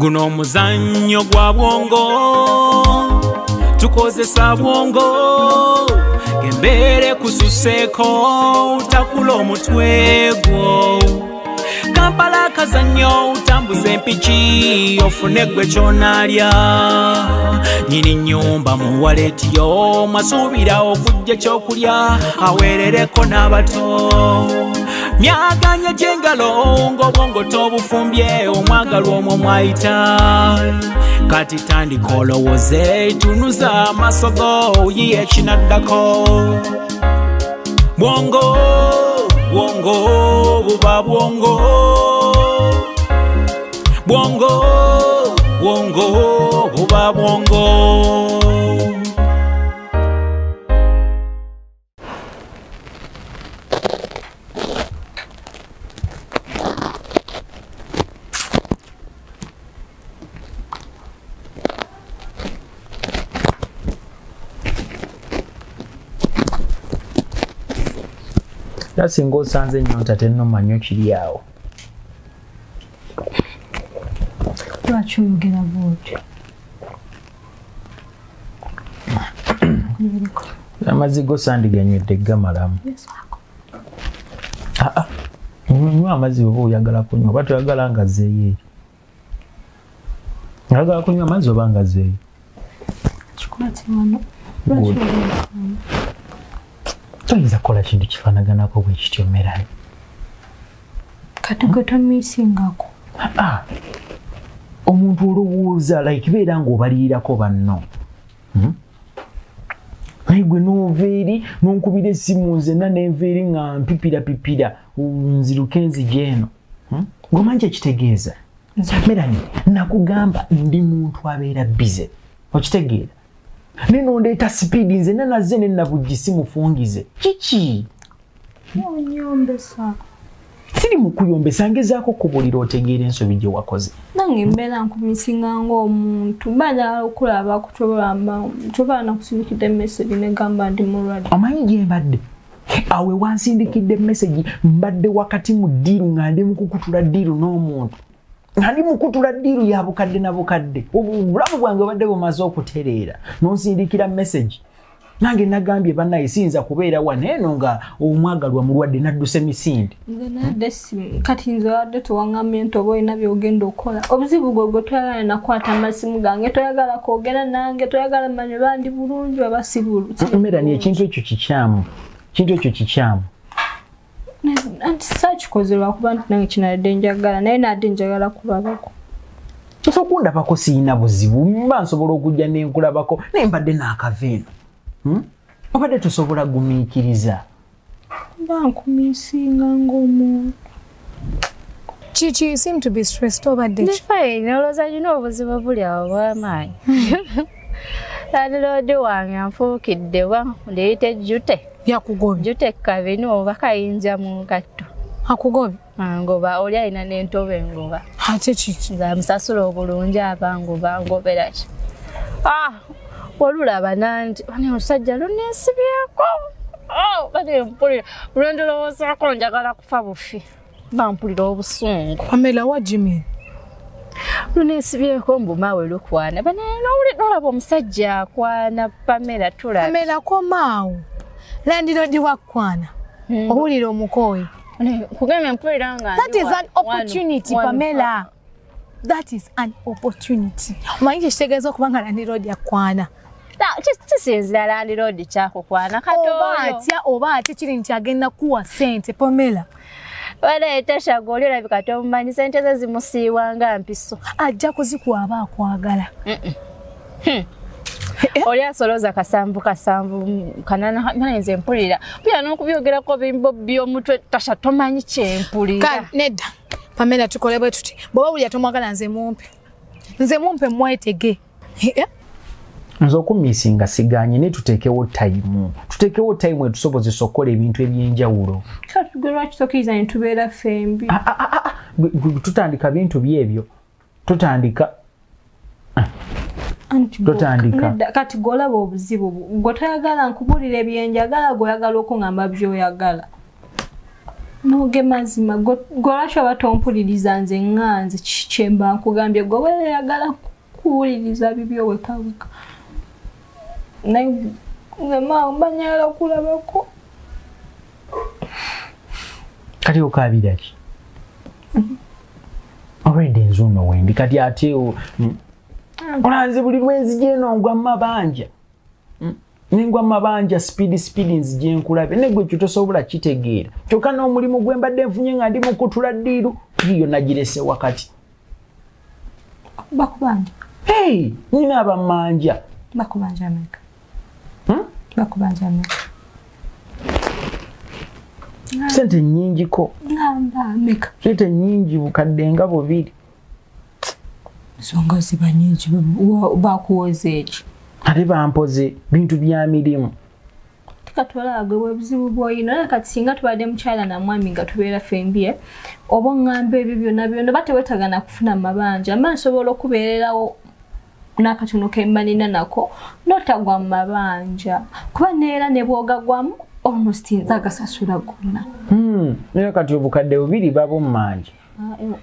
guno omuzannyo gwa bwongo. Tukozesa bwongo. Embeere kususeeko takula omutwe gwo. Kampala akazannyo utambuza empiki ofune gwe kyonaalya. Nyini nyumba muwaletiyo mwasuubira okujja ekyokulya aweerereko n'abato myaganya gy'engalo ng'obwongo tobufumbye omwagalwa omwo mwayita. Kati tandika olowooze tunuza amaaso go yiye ekinaddako bwongo bwongo buba bwongo. Bwongo bwongo buba bwongo era singa osanze enyonta tennomanyo kiri awo. Lwaki oyogera bwotyo? Amazzi go sandiganywedde gamalamu aa nywa amazzi oba oyagala kunywa? Oba toyagala nga zeeyo eri? Oyagala kunywa amazzi oba nga zeeyo kikwate wano. Lwaki toyinza kukola kintu kifaanaganako bwe kityo merani kati gwe tomisingako Ah, omuntu olowooza like beera ng'obalirirako banno. Hmm? naye gwe noova eri nonkubira essimu nzenna nenva eri nga mpipirapipira nziruke nzija eno. Hmm? ng'omanyi kyekitegeeza merani nakugamba ndi muntu abeera bize. Okitegeera naye nondeeta sipiidi nzenna nazze nenabujji simufungize. Kiki? Onyombesa. Siri mu kuyombesa ngezaako kubulira otegeera ensobi gye wakoze. Nange mbeera nkumisinga ngaomuntu bala okulaba tobaala nakusindikidde emesegi negamba ndi mulwadde. Omanyi gye mbadde? Awe wansindikidde emesegi mbadde wakati mu ddiiru nga ndi mukukutula ddiiru n'omuntu nga ndi mukutula ddiiru ya bukadde na bukadde. Obulamu bwange obadde bumaze okutereera. Nonsindikira mesegi nange nagambye bannaye siyinza kubeera wano eno nga omwagalwa mulwadde nadduse misinde. Nadde kati nze wadde towaŋŋambye nti oba olina byogenda okukola obuzibu bwe gwe toyagala nakwata amasimu gange toyagala kwogera nange toyagala manye bandi bulungi oba si bulungi. Merani ekintu ekyo kikyamu. Ekintu ekyo kikyamu anti saakikoze lwakuba nti nange kinaladde njagala naye nadde njagala kulabako nso okundabako siyina buzibu mba nsobola okujja nenkulabako naye mbadde naakava eno Hmm? obadde tosobola gumiikiriza mba nkumisinga ngaomuntu Chichi, you seem to be stressed obadde Ndi ki? fine, olowooza nina obuzibu buli awo bw'amaanyi. Landiroodi wange anfuukidde wa leete jute. Yakugobye. Jute kabinu oba kayinja mu ngatto. Akugobye. Ah, Ngoba oli alina n'entobe ngoba. Ate kiki? Nze amusasula obulungi aba ngoba ngobera ki. Ah, olulaba nanti bani olusajja luneesibyeko. Oh, bani mpulira lwe ndilowoozaako njagala kufa bufi. Bampulira obusungu. Pamela, you mean? luneesibyeko mbuma we lukwana banaye nowuli nolaba omusajja akwana pamela tulabe Pamela, komaawo. Landiroodi wakwana. Owulira omukooyi. kugambye mpulira nga That is an opportunity, Pamela. That is an opportunity. Omanyi kyekitegeeza okuba nga landiroodi akwana. kisinzira landiroodi kyakukwana Oba atya oba ate kiri nti agenda kuwa ssente Pamela. banaye tashaga oli olabika tomumanyi sente ze zimusiiwa nga mpiso Ajja kuzikuwa aba akwagala. oli asolooza kasanvu kasanvu kanana nze mpulira mpulira n'okubyogerako by'omutwe tasha tomanyi kyempulira nedda. Pamela tukole bwe tuti. Bw'oba buli atomwagala nze mumpe. Nze mumpe mwetege. Nze okumiisinga siganye naye tuteekewo tayimu tuteekewo tayimu etusobozesa okukola ebintu ebyenjawulo kati gwe lwaki tokkiriza ne tubeera fembi Ah, ah, ah, ah, tutandika bintu byebyo tutandika Anti gwe- Totandika. nedda, kati gwolaba obuzibu bu- gwe toyagala nkubulira ebyenjagala gweoyagala okuŋŋamba byoyagala. Noge mazima golwaki oba tompuliriza nze ŋŋanze kyemba nkugambye gwe weyagala kuwuliriza bibyo wekaweka naye nze maawe mbanyala kulabako kati okabira ki? Already enzuno wendi kati ate mm, olanze buli lwenzija eno ngwa mabanja. Mm, nengwa mabanja speedi speedi nzija enkulabe negwe ekyo tosobola kitegeera. Kyokka n'omulimu gwe mbadde nfunye nga ndi mukutula ddiiru yiyo nagirese wakati. Bakubanja. Hey nyina abamanja bakubanja ameka Hmm? bakubanja ameka sente nyingiko ngamba ameka sente nyingi bukadde nga bubiri ensonga ziba nyingi bakuwoza eki? Ate bampoze bintu bya mirimu. Tikatwala gwe bwebuzibu bwoyina naye kati singa tubadde mukyala namwami nga tubeera fembye oba oŋŋamba ebyo byonna byonna oba tewetagana kufuna mabanja mba nsobola okubeererawo n'akatono kemba nina nako notagwa mu mabanja. Kuba neera ne bwogagwamu almost nze agasasula gonna Hmm, naye kati obukadde bubiri babumanja Ah, ewa,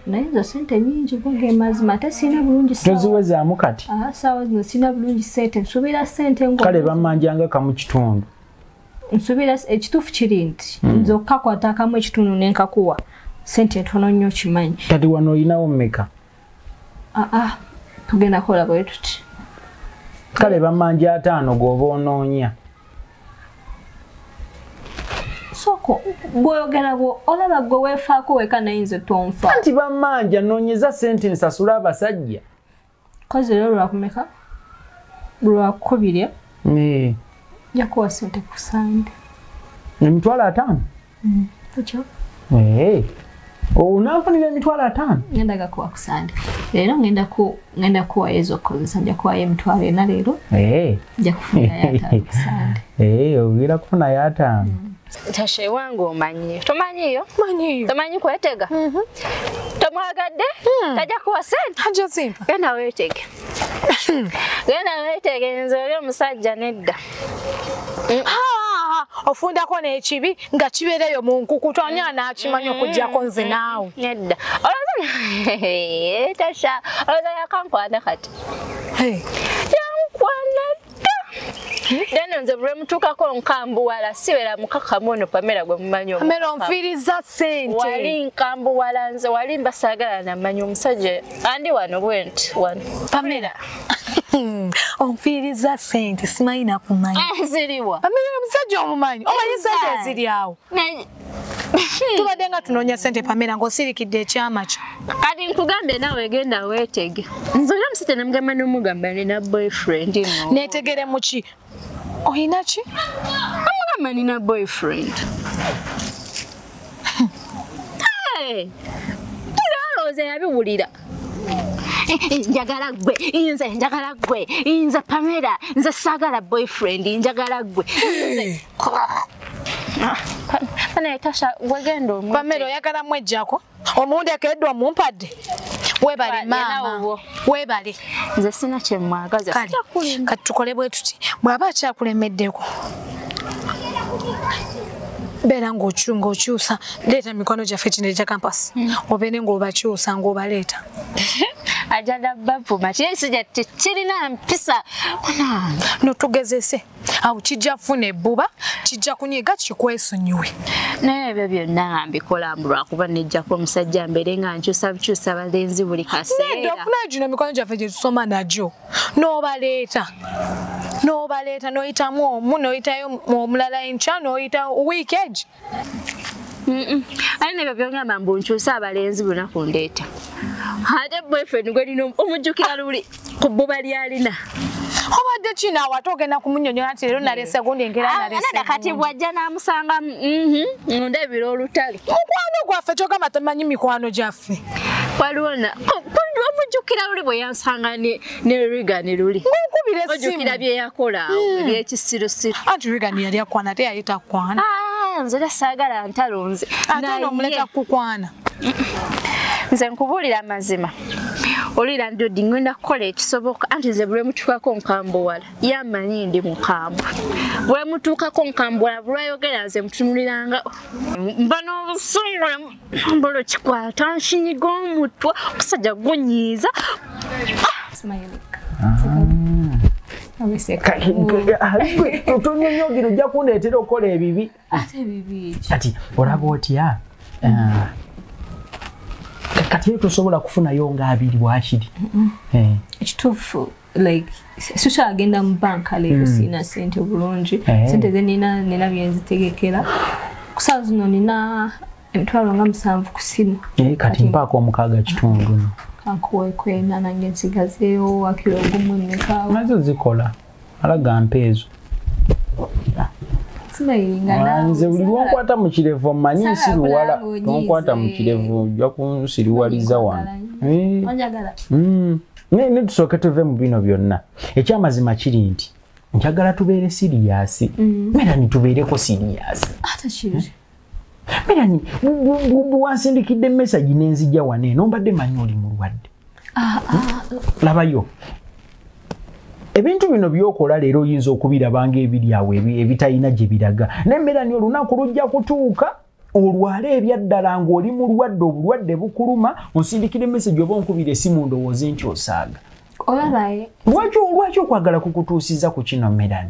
naye nzo sente nyingi boge mazima ate sina bulungi toziwezaamu kati? Ah, saawa zino sina bulungi sente. Nsuubira sente kale bamanjanga kamu kitundu. Nsuubira ekituufu kiri nti nze okkakwata akamu ekitundu nenkakuwa sente ntono nnyo kimanyi kati wano olinawo mmeka? Aa tugenda kukola bwe tuti. Kale bamanja ataano gwoba onoonya soko bwoyogera bwo olaba gwe weefaako weka naye nze tonfa. Anti bamanja noonyeza sente nsasule abasajja. Kozi rero lwakumeka lwakubiri Eh, jakuwa sente ku sande. Emitwalo ataano? Ekyo Eh, onanfunira emitwalo ataano? Ngenda gakuwa ku sande. Leero ngenda ku ngenda kuwayo ezokukozesa nja kuwayo emitwalo ena leero. Eh, nja kufunirayo ataano ku sande. Eh, ogera kufunayo ataano tashe wange omanyi tomanyiyo manyiyo tomanyi kwetega? Tomwagadde? Tajja kuwa sente genda weetege genda weetege nze oli omusajja nedda. Ah, ofundako n'ekibi nga kibeereyo mu nkukutu ani anakimanyi okugjako nze naawe nedda. Olowooza tasha. Olowooza yakankwana kati. Yankwana dda neno nze bwe mutuukako nkambuwala sibeera mukakamu ono pamera gwe mumanyi omukaka. pamela onfiiriza sente wali nkambuwala nze wali mbasaagala namanyi omusajja. Andi wano bwenti wano. Pamela. Onfiiriza sente simanyi nakumanyi. Ziriwa. Pamela omusajja omumanyi? Omanyi sente eziri awo tubadde nga tunoonya sente pamela ng'osirikidde ekyama kyo kati nkugambye naawe genda weetege. Nze oli omusajja namugamba nomugamba nina boyfriend neetegere mu ki? Oyina ki? Amugamba nina boyfriend. Hey, tulowooza yabiwulira. Njagala gwe nze njagala gwe nze pamela nze saagala boyfriend njagala gwe Nze- Ah, pa- pane tasha wegenda omwete- pamela oyagala mwejjako? Omundeko edda omumpadde weebale Wa- yena maama obwo. weebale nze sina kyemwagaza kale kati tukole bwe tuti bw'aba akyakulemeddeko beera ng'okyu- ng'okyusa leeta mikono gyaffe kino egya kampasi obeere ng'obakyusa ng'obaleeta ajala bavuma kirisija tekirina mpisa. Ona, notugezese awo kijja kufuna ebbuba kijja kunyiga kikwesonyiwe naye ebyo byonna mbikola mbu lwakuba nejjako omusajja mbere nga nkyusa bukyusa balenzi buli kaseera ofuna gino emikono gyaffe gye tusoma nagyo. N'obaleeta. N'obaleeta n'oyitamu omu n'oyitayo omulala enkya n'oyita wiiki egi Mm-mm. ate nebyo byongamba mbu nkyusa abalenzi lunaku ndeeta. Ate boyfriend gwelina omujjukira luli ku bbuba lyalina obadde kinaawe ate ogenda kumunyonyola nti leero nalese gundi engera nalese nada kati bwajja n'amusanga ndabira olutale. Mukwano gwaffe kyogamba tamanyi mikwano gyaffe. Waliwo omujjukira luli bwe yansanga ne ne rigani luli? Ng'okubira ojjukira essimu. bye yakola awo ebyekisirosiro anti rigani yali akwana ate yali takwana Ah, nze era saagala ntalonze ate nomuleka kukwana. Nze nkubuulira amazima olira ndodi ngenda kukola ekisoboka. Anti nze bwe mutuukako nkambuwala. Yamanyi ndi mukambwe. Bwe mutuukako nkambuwala bulwayogera nze mutunuliranga mba n'obusungu mbolo kikwata nshinyiga omutwe omusajja gunyiiza Smiling. tonyonyogira ojja kundeetera okukola ebibi. Kati olaba otya? Ah. kati eyo tosobola kufunayo nga abiri wakiri Eh, ekituufu like sikyagenda mu banka leero siina sente bulungi. Eh. sente ze nina byenzitegekera ku saawa zino nina emitwalo nga musanvu ku simu eh, kati mpaako omukaaga kitundu. no kankuweeko ena nange nsigazeewo wakiro ogumu emmekaawo nazo zikola alaga mpeezo simayiringa nze buli lwonkwata mu kirevu nsiriwala bulago, tonkwata mu kirevu ojja kunsiriwaliza wano. Eh. Mm. Ne- tusooke tuve mu bino byonna. Ekyamazima kiri nti njagala tubeere siriyasi merani tubeereko siriyasi ate kiri merani bwansindikidde emesagi nenzijja wane eno mbadde manyi oli mulwadde. Labayo ebintu bino byokola leero oyinza okubiraba ngaebiri awo ebi- ebitalina gye biraga. Naye merani olunaku lujja kutuuka olwale ebyaddala ng'oli mulwadde obulwadde bukuluma onsindikira emesagi oba onkubira esimu ndowooze nti osaaga. Lwaki okwagala kukutuusiza ku kino merani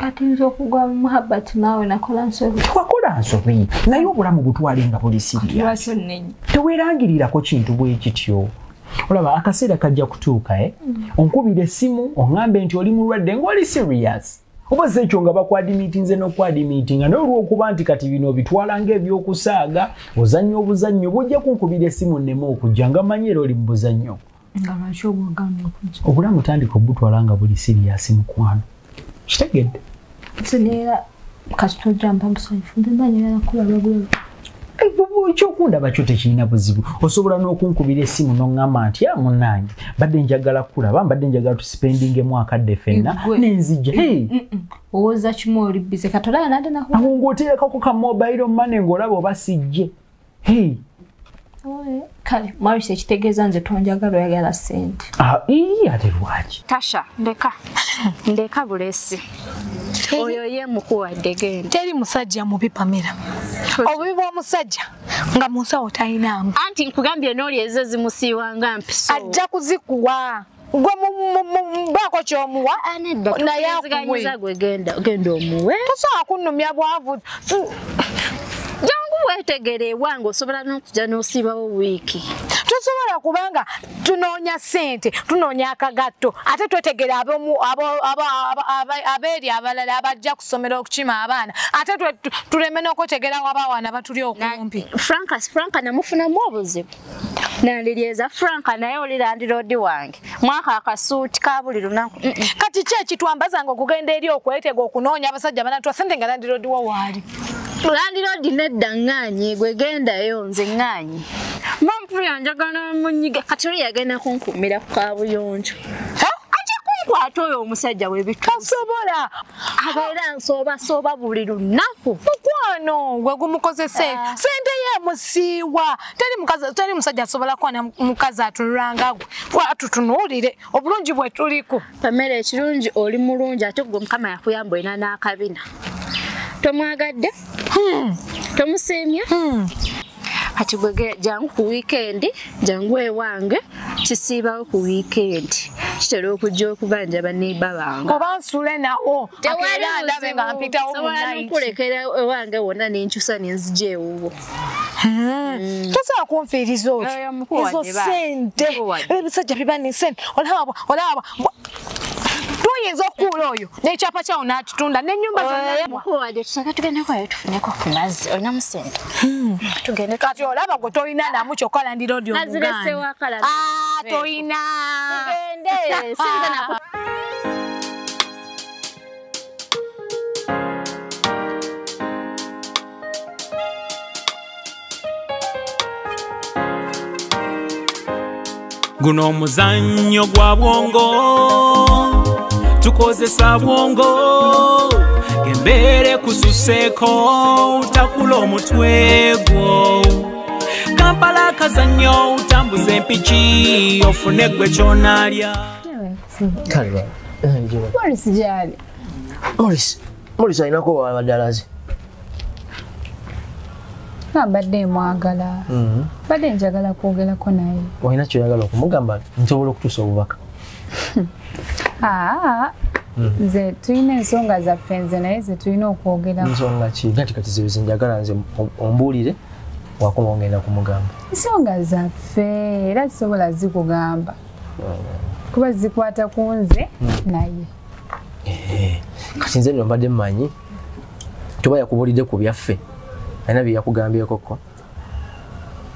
kati nza okugwa mu muhabbati naawe nakola nsobi. Twakola nsobi naye obulamu butwale nga buli siriya lwaki onnenya teweerangirirako kintu bwe kityo. Olaba akaseera kajja kutuuka eh? onkubira essimu oŋŋambe nti oli mulwadde ng'oli serious. Oba si ekyo nga bakwadimiitinze n'okwadimiitinga naye olw'okuba nti kati bino obitwala ng'ebyokusaaga ozannya obuzannyo bwojja kunkubira essimu nneme okujja nga manyi era oli mu buzannyo. Obulamu tandika obutwala nga buli siriyasi mukwano kitegedde nze neera kati tojampa musanyufu mbanyi era kulaba bweru ekyokundaba kyo tekirina buzibu. Osobola n'okunkubira essimu n'oŋŋamba nti ya munnange mbadde njagala kulaba mbadde njagala tusipendingemu akadde fenna Eggwe. nenzija hey, owooza kimu oli bize kati olaba nadde naku awo ng'oterekako ka mobile money ng'olaba oba sijje hey, kale marisi ekitegeeza nze tonjagala oyagala sente. Ah, ii, ate lwaki tasha ndeka. Ndeka bulesi oyo ye mukuwadde genda teri musajja mubi pamera obubi bw'omusajja nga mu nsawo talinaamu anti nkugambye n'oli ezo zimusiiwa nga mpiso. Ajja kuzikuwa. Gwe baako kyomuwa naye akuwe. Genda omuwe. Tosobola kunnumya bwavu jangu weetegere ewange osobola n'okujja n'osiibawo wiiki. Tosobola kubanga tunoonya ssente tunoonya akagatto ate aba- abeeri abalala abajja ku ssomero okukima abaana ate tuleme n'okwetegerawo abawana batuli okumpi. Franka franka namufunamu obuzibu. Nandirieza franka naye oli landiroodi wange. Mwaka akasuuti ka buli lunaku. Kati ki ekitwambazanga okugenda eri okwetega okunoonya abasajja banatwa sente nga landiroodiwo waali landiroodi nedda ŋŋaanyi gwe gendayo nze ŋŋaanyi. Mampulya njagala munyiga kati oli yagenda kunkumira ku kabuyonjo ajja kunkwata oyo omusajja webituusa tasobola. Abeera nsoobasooba buli lunaku. Mukwano gwe gumukozese. Ah. sente ye musiiwa teri musajja asobola kwana mukazi atunulanga gwe watutunuulire obulungi bwe tuliko pamera ekirungi oli mulungi ate gwe mukama yakuyamba olina n'akabina tomwagadde? Tomusiimye kati gwe ge- jangu ku wiikendi jangu ewange kisiibawo ku wiikendi kitera okujja okubanja baneiba bange oba nsule nawo akeera ndabe nga mpitawo n'okulekera ewange wonna nenkyusa nenzija ewuwo. Tosobola kunfiiriza otyo. Ezo sente ebisajja biba nesente olaba olaba tuyinza okukuula oyo. N'ekyapa kyawo n'akitunda n'ennyumba zonna mukuwadde tusooke tugendeko ayo tufuneko ku mazzi olinamu sente tugende. Kati olaba gwe tolina namu kyokka landiroodi Ah, tolina guno omuzannyo gwa bwongo tukozesa bwongo. Embeere kususeeko takula omutwe gwo. Kampala akazannyo utambuza empiki ofune gwe kyonaalya. Morris gyali? Morris Morris alinako wabadde alaze nambadde mwagala. Badde njagala kwogerako naye. Olina kyoyagala okumugamba nsobola okutuusa obubaka aa nze tulina ensonga zaffe nze naye ze tulina okwogerako nsonga ki? Nati kati zibizi njagala nze om- ombuulire wakoma ogenda kumugamba. Ensonga zaffe era zisobola zikugamba. Kuba zikwata ku nze naye. Kati nze nno mbadde mmanyi tuba yakubulidde ku byaffe alina bye yakugambyekoko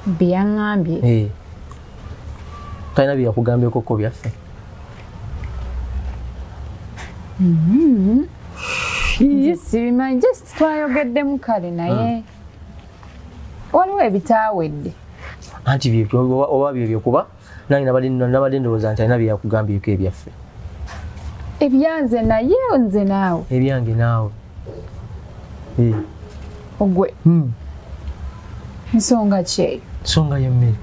byeyaŋŋambye Eh. talina bye yakugambyekoko byaffe sibimanyi just twayogeddemu kale naye waliwo ebitaawedde. Anti oba- oba byebyo kuba nange nabadde ndowooza nti alina bye yakugambyeko ebyaffe. Ebyanze naye nze naawe? Ebyange naawe. Eh. ogwe. Hmm. nsonga kyeyo nsonga y'emmere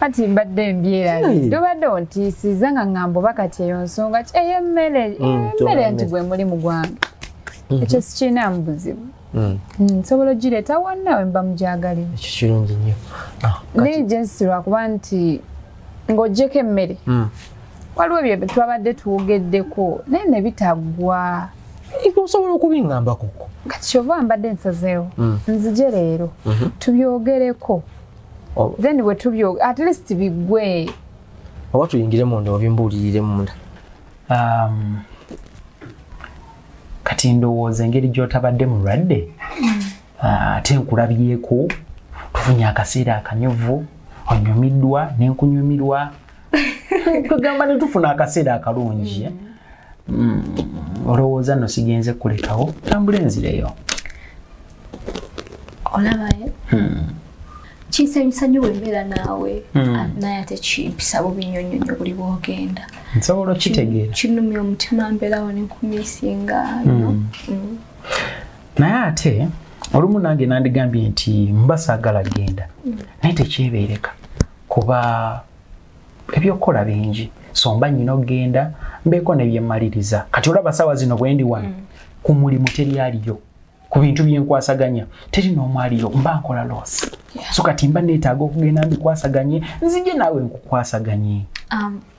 kati mbadde mbyerabye tobadde ontiisiza nga ŋŋamba oba kati eyo nsonga ey'emmere Mm, emmere nti gwe mulimu gwange ekyo sikirinamu buzibu. Hmm. Mm, nsobola ogireeta wannawe mba mugyagalira ekyo kirungi nnyo. Ah, jensi lwakuba nti ng'oggyeko emmere. Waliwo ebyo twabadde tuwogeddeko naye ne bitaggwa Ebyo osobola okubiŋŋamba koko kati kyova mbadde nsazeewo. Mm. nzije leero. Tubyogereko. Oba- then bwe tubyoge at least biggwe oba tuyingire munda obimbuulirire munda Um, kati ndowooza engeri gy'otabadde mulwadde Ah, ate nkulabyeko tufunye akaseera akanyuvu onyumiddwa nenkunyumirwa. Tugamba ne tufuna akaseera akalungi. Eh? Mm, olowooza nno sigenze kulekawo tambula enzireyo olabaye kinsanyusa nnyo bwembeera naawe Ah, naye ate kimpisa bubi nnyo nnyo nnyo buli bwogenda nsobola okitegeera kinumya omutima mbeerawo nenkumisinga naye ate olumu nange nandigambye nti mba saagala genda. Naye tekyebeereka kuba ebyokukola bingi. So mba nyina okgenda mbeeko nebyemaliriza kati olaba saawa zino bwendi wano ku mulimu teri aliyo ku bintu byenkwasaganya teri n'omu aliyo mba nkola yeah. so kati mba neetaaga okugenda mbikwasaganye nzije naawe nkukwasaganye.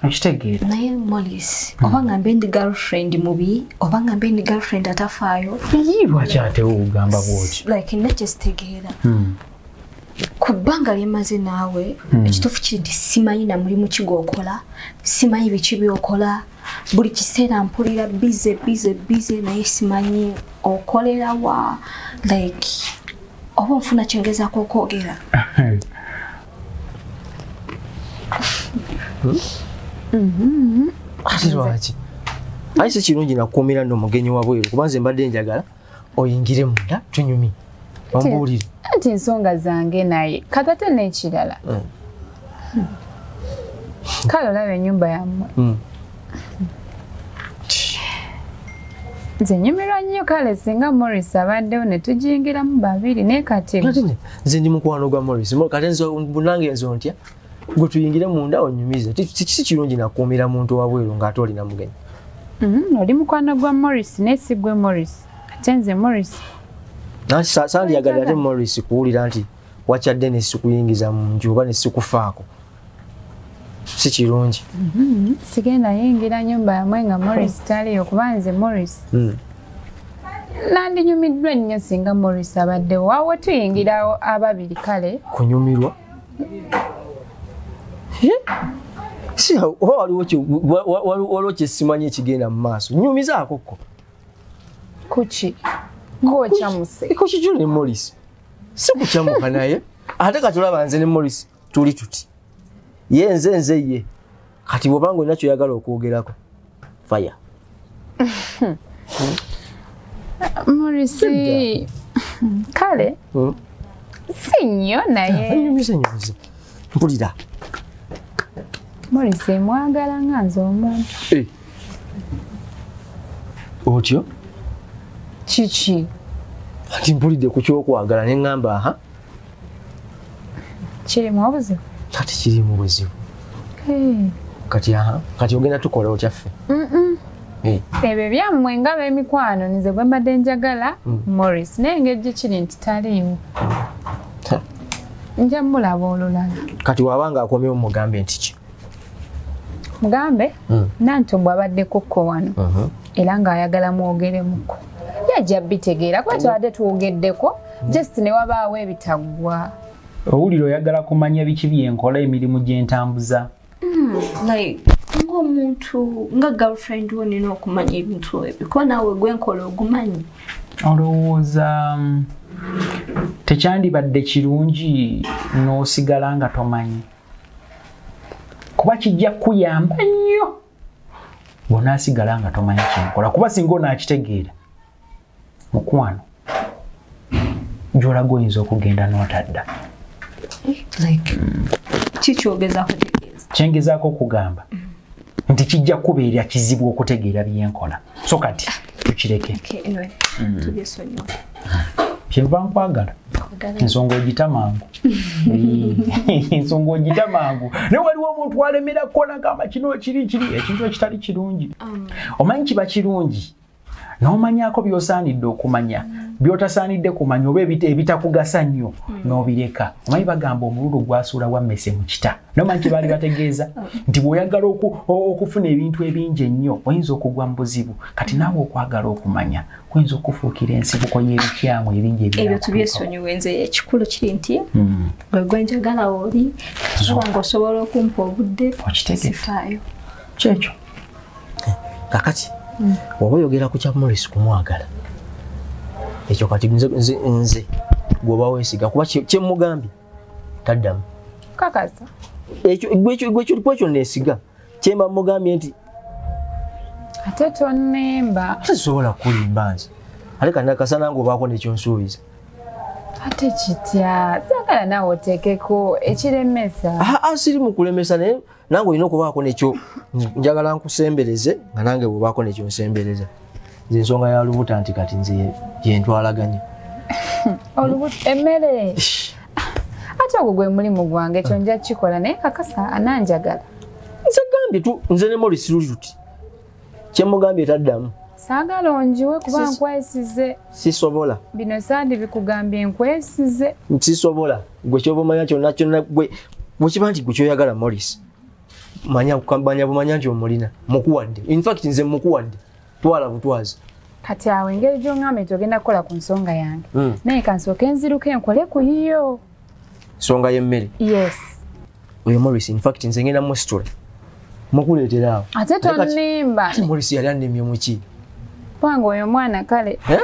Okitegeera naye molis mm. oba ngambe ndi girlfriend mubi oba ngambe ndi girlfriend atafaayo. Lwaki ate ogamba bwoti like nakyesitegeera ku bbanga lyemaze naawe ekituufu kiri nti simanyi na mulimu ki gwokola simanyi biki byokola. Buli kiseera mpulira bize bize bize naye simanyi okolera wa like oba onfuna kyengezaako okwogera. Ate lwaki? Ayi si kirungi nakukuumira nno omugenyi wa bweru kuba nze mbadde njagala oyingire munda tunyumi ombuulire anti ensonga zange naye. Katate n'ekirala. Mm. kale olaba ennyumba yammwe Mm. nze nyumirwa nnyo kale singa morris abaddewo ne tugiyingiramu babiri naye kati nze- ndi mukwano gwa morris. Nze bunange nze ontya? Gwe tuyingire munda onyumize si kirungi nakuumira muntu wa bweru ng'ate olina mugenyi. Mhm, oli mukwano gwa morris naye si gwe morris. Ate nze morris Nanti sa- sandyagadde ate morris kuwulira nti wakyadde ne sikuyingiza mu nju oba ne sikufaako si kirungi. Sigenda yingira nyumba yamwe nga morris taliyo kuba nze morris. Mm. nandinyumiddwa ennyo singa morris abaddewo waawe tuyingirawo ababiri kale. Kunyumirwa? Si oba waliwo kyesimanyi ekigenda mu maaso? Nyumizaako ko kuki ng'okyamuse ekikyo ne morris. Si kukyamuka naye ate katulaba nze ne morris tuli tuti. Ye nze nze ye. Kati bwobanga olina kyoyagala okwogerako faya morris kale Mm. si nnyo naye. Nyumize mpulira. Morris mwagala nga nze omuntu. Eh. otyo kiki nti mpulidde ku kyokwagala ne ŋŋamba aha. Kirimu obuzibu? Kati kirimu buzibu kati aha kati ogenda tukola otyaffe ebyo byammwe nga b'emikwano nze bwe mbadde njagala Mm. morris naye engeri gye kiri nti taliiwo nja mulaba olulala. Kati waba nga akomyewo mugambe nti ki? Mugambe? Mm. nanto bw'abaddeko kko wano. Mhm. era ng'ayagala mwogeremuko yajja bitegeera kuba tubadde tuwogeddeko just ne wabaawo ebitaggwa owulira oyagala kumanya biki byenkola emirimu gyentambuza like ng'omuntu nga girlfriend wo nina okumanya ebintu ebyo kuba naawe gwenkola ogumanyi. Olowooza mm, tekyandibadde kirungi n'osigala nga tomanyi? Kuba kijja kuyamba nnyo bw'onaasigala nga tomanyi kyenkola kuba singa onaakitegeera mukwano gy'olaga oyinza okugenda n'otadda. Like kikyogeza kutegeeza kyengezaako okugamba nti kijja kubeera kizibu okutegeera byenkola. So kati tukireke. Kyenva nkwagala. Ensonga ogita mangu. Ensonga ogita mangu. Naye waliwo omuntu alemera kukola gamba kino kiri kiri ekintu ekitali kirungi. Omanyi kiba kirungi n'omanyako by'osaanidde okumanya by'otasaanidde kumanya oba ebita- ebitakugasa nnyo n'obireka omanyi bagamba omululu gwasuula wammese mu kita? Nomanyi kyebaali bategeeza? Nti bw'oyagala okufuna ebintu ebingi ennyo oyinza okugwa mu buzibu. Kati naawe okwagala okumanya kuyinza okufuukira ensibuko y'ebikyamu ebingi ebyo ebirala tubyesonyiwa nze ekikulu kiri nti Mm. gwe gwenjagala oli oba ng'osobola okumpa obudde Okitegedde. sifaayo. Kyekyo? Kakati oba oyogera ku kya morris kumwagala ekyo kati nze, nze, gwoba weesiga kuba kye- kyemugambye taddamu. Kakasa ekyo neesiga kyemba mugambye nti ate tonnemba. Tesobola kulimba nze ate kandi akasana nga obaako nekyonsuubiza ate kitya? Saagala naawe oteekeko ekiremesa. Aa siri mukulemesa naye nange olina okubaako nekyo njagala nkusembereze nga nange bwebaako nekyonsembereza nze ensonga ya lubuta nti kati nze yentwalaganya Olubu- emmere. Ate ogwo gwe mulimu gwange ekyo nja kukikola naye kakasa ananjagala. Nze gambye tu nze ne morris luli tuti kyemugambye taddamu. Saagala onjiwe kuba nkwesize. sisobola. Bino saandi bikugambye nkwesize. Sisobola. Gwe kyoba omanya kyonna kyonna gwe bwekiba nti gwe kyoyagala morris manya manya bumanya nti omulina mukuwadde infact nze mukuwadde twala butwazi kati awo engeri gy'oŋŋambye nti ogenda kukola ku nsonga yange. Mm. naye kansooke nziruke nkole ku yiyo nsonga y'emmere yes. Oyo morris infact nze ngenda musitula mukuleetera awo. Ate ate morris yali annemye muki kubanga oyo omwana kale. Eh?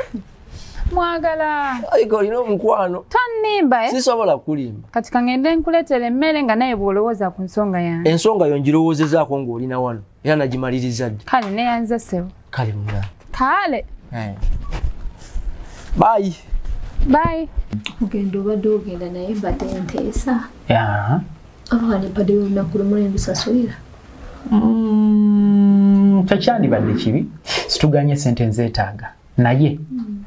Mwagala. Aika olina omukwano tonnimba eh? sisobola kulimba. Kati kangende nkuleetera emmere nga naye bw'olowooza ku nsonga yange. Ensonga yo ngirowoozezaako ng'olina wano era nagimaliriza dde kale neyanze sebo kale muna kale. Bayi bayi ogenda obadde ogenda naye mbadde nteesa. Oba nebadde olunaku lumu nembisasulira Mm, tekyandibadde kibi? Situganye sente nzeetaaga. Naye? Mm-mm,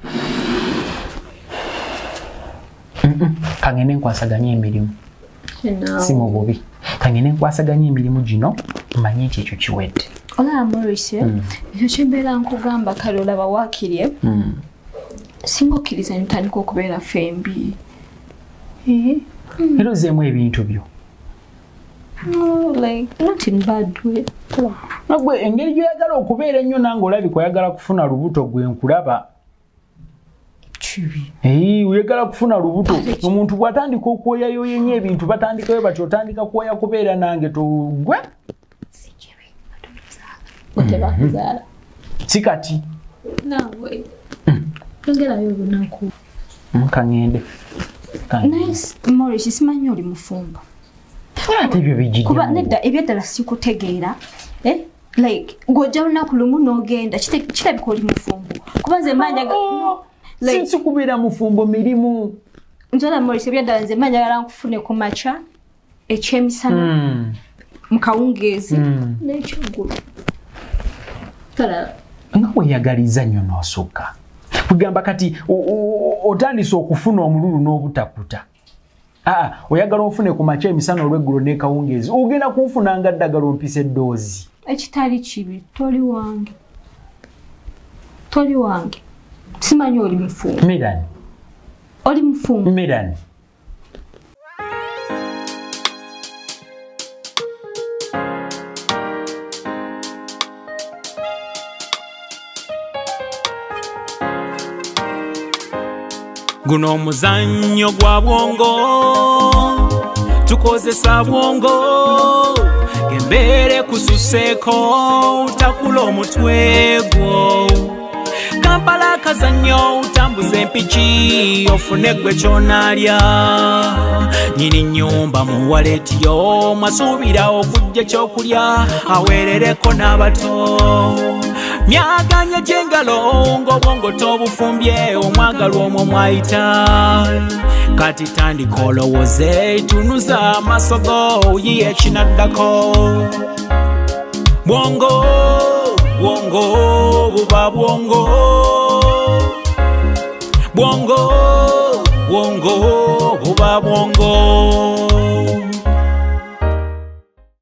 kangende nkwasaganya emirimu. Si mu bubi. Kangende nkwasaganya emirimu gino manye nti ekyo kiwedde. Olaba morris ekyo kyembeera nkugamba kale olaba waakirye Mm. singa okkiriza nitandika okubeera fembi era ozeemu ebintu byo. Nagwe engeri gyoyagala okubeera ennyo nange olabika oyagala kufuna lubuto gwe nkulaba kibi. Eyi, oyagala kufuna lubuto. Omuntu bw'atandika okwoyayoya ennyo ebintu batandikayo bati otandika kwoya kubeera nange togwe otebakuzaala si kati? Naawe. Yongerayo olunaku. Kaŋŋende naye morris simanyi oli mufumbo. Kuba nedda ebyeddala sikutegeera eh? like ng'ojja lunaku lumu n'ogenda kirabika oli mufumbo. Kuba nze manyaga like- si kubeera mufumbo mirimu. Nzola morris ebyeddala nze manyagala nkufune ku maca ekyemisana Mm, mu kawungeezi. Mm. n'ekyeggulu nga weyagaliza nnyo n'osukka. Kugamba kati otandise okufuna omululu n'obutakuta. Aa oyagala onfune ku makya emisana olweggulo nekawungeezi ogenda kunfunanga ddagala ompisa eddoozi ekitali kibi toli wange. Toli wange simanyi oli mufumu miran oli mufumu miran guno omuzannyo gwa bwongo. Tukozesa bwongo. Embeere kususeeko takula omutwe gwo kampala akazannyo utambuza empiki ofune gwe kyonaalya nyini nyumba muwaletiyo mwasuubira okujja ekyokulya aweerereko n'abato. Myaganye gyengalo ng'obwongo tobufumbye omwagalwa omwo mwayita. Kati tandika olowooze tunuza amaaso go yiye ekinaddako bwongo bwongo buba bwongo. Bwongo bwongo buba bwongo